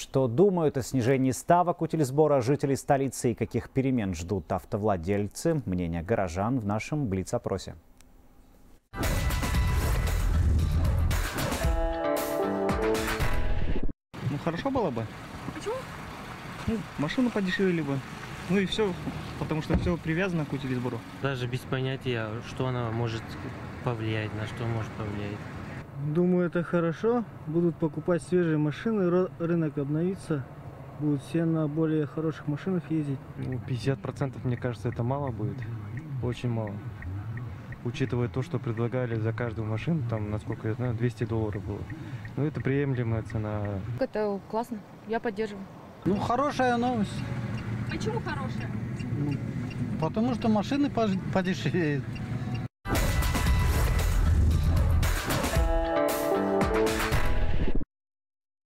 Что думают о снижении ставок утилизбора жителей столицы и каких перемен ждут автовладельцы? Мнение горожан в нашем Блиц-опросе. Ну хорошо было бы. Почему? Ну, машины подешевели бы. Ну и все, потому что все привязано к утилизбору. Даже без понятия, что она может повлиять, на что может повлиять. Думаю, это хорошо. Будут покупать свежие машины, рынок обновится. Будут все на более хороших машинах ездить. Ну, 50% мне кажется, это мало будет. Очень мало. Учитывая то, что предлагали за каждую машину, там, насколько я знаю, 200 долларов было. Ну, это приемлемая цена. Это классно. Я поддерживаю. Ну, хорошая новость. Почему хорошая? Потому что машины подешевеют.